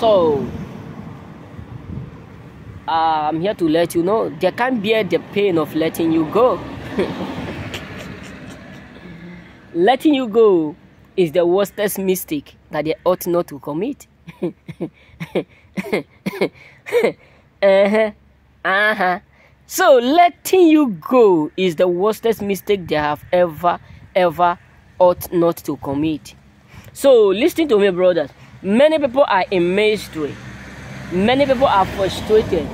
So, uh, I'm here to let you know they can't bear the pain of letting you go. letting you go is the worstest mistake that they ought not to commit. uh-huh. Uh-huh. So letting you go is the worstest mistake they have ever, ever ought not to commit. So listen to me, brothers. Many people are in mystery. Many people are frustrated,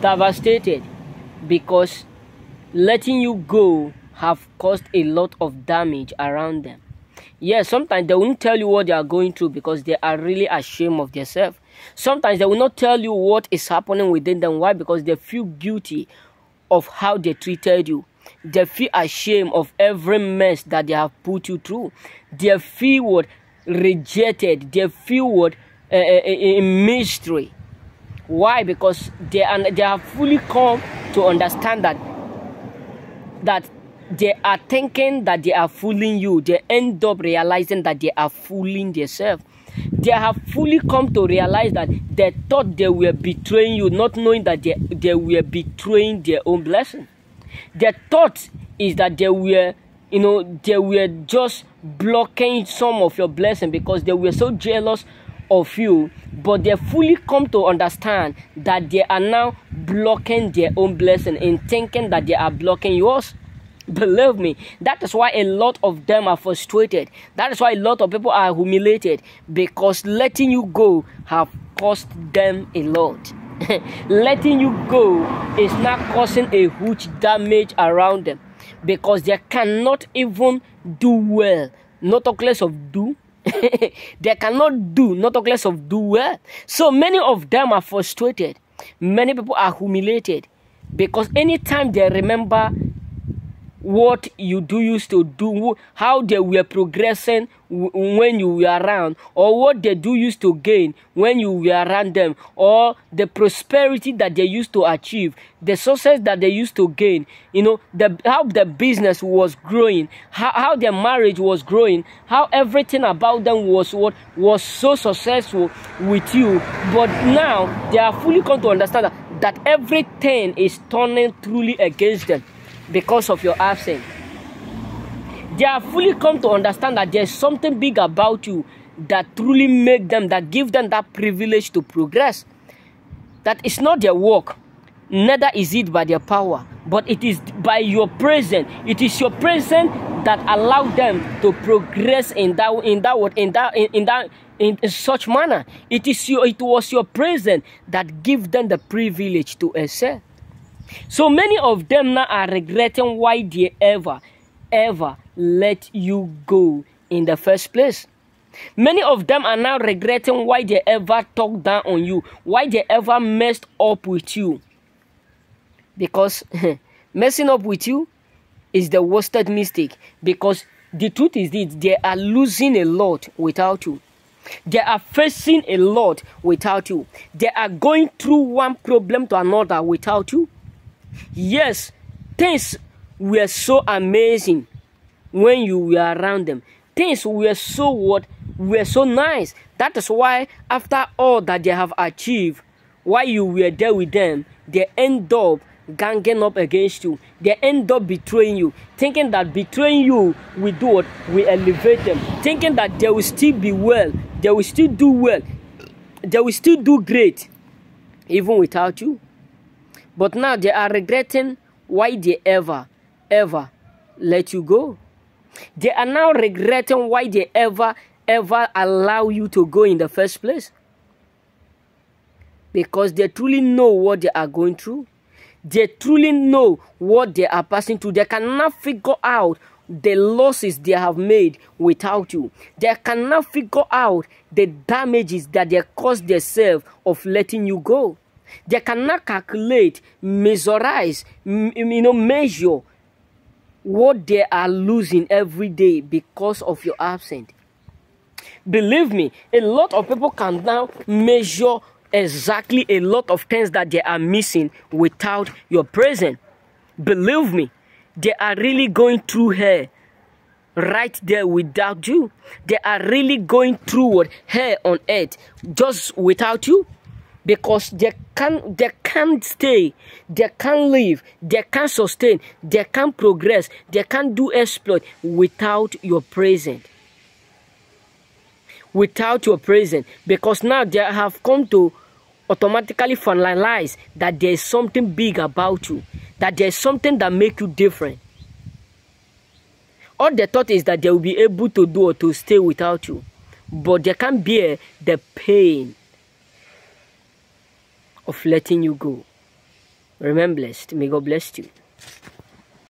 devastated, because letting you go have caused a lot of damage around them. Yes, sometimes they won't tell you what they are going through because they are really ashamed of themselves. Sometimes they will not tell you what is happening within them. Why? Because they feel guilty of how they treated you. They feel ashamed of every mess that they have put you through. They feel what rejected. They feel what uh, in mystery. Why? Because they are, they have fully come to understand that that they are thinking that they are fooling you. They end up realizing that they are fooling themselves. They have fully come to realize that they thought they were betraying you, not knowing that they, they were betraying their own blessing. Their thought is that they were, you know, they were just blocking some of your blessing because they were so jealous of you, but they fully come to understand that they are now blocking their own blessing and thinking that they are blocking yours. Believe me, that is why a lot of them are frustrated. That is why a lot of people are humiliated because letting you go have cost them a lot. letting you go is not causing a huge damage around them because they cannot even do well. Not talk less of do. they cannot do, not talk less of do well. So many of them are frustrated. Many people are humiliated because anytime they remember what you do used to do, how they were progressing when you were around, or what they do used to gain when you were around them, or the prosperity that they used to achieve, the success that they used to gain, you know, the how the business was growing, how, how their marriage was growing, how everything about them was what was so successful with you. But now they are fully come to understand that, that everything is turning truly against them because of your absence. They have fully come to understand that there's something big about you that truly make them, that give them that privilege to progress. That it's not their work, neither is it by their power, but it is by your presence. It is your presence that allow them to progress in that in that in that in, in that in, in, such manner. It is your it was your presence that give them the privilege to excel. So many of them now are regretting why they ever, ever let you go in the first place. Many of them are now regretting why they ever talked down on you, why they ever messed up with you. Because messing up with you is the worsted mistake. Because the truth is this, they are losing a lot without you. They are facing a lot without you. They are going through one problem to another without you. Yes, things were so amazing when you were around them. Things were so what were so nice. That is why after all that they have achieved, while you were there with them, they end up ganging up against you. They end up betraying you, thinking that betraying you will do what will elevate them, thinking that they will still be well, they will still do well, they will still do great, even without you. But now they are regretting why they ever, ever let you go. They are now regretting why they ever, ever allow you to go in the first place. Because they truly know what they are going through. They truly know what they are passing through. They cannot figure out the losses they have made without you. They cannot figure out the damages that they caused themselves of letting you go. They cannot calculate, measurize, you know, measure what they are losing every day because of your absence. Believe me, a lot of people can now measure exactly a lot of things that they are missing without your presence. Believe me, they are really going through here right there without you. They are really going through hell on earth just without you because they can they can't stay they can't live they can't sustain they can't progress they can't do exploit without your presence. Without your presence. Because now they have come to automatically finalize that there is something big about you that there is something that make you different. All they thought is that they will be able to do or to stay without you. But they can't bear the pain of letting you go. Remain blessed. May God bless you.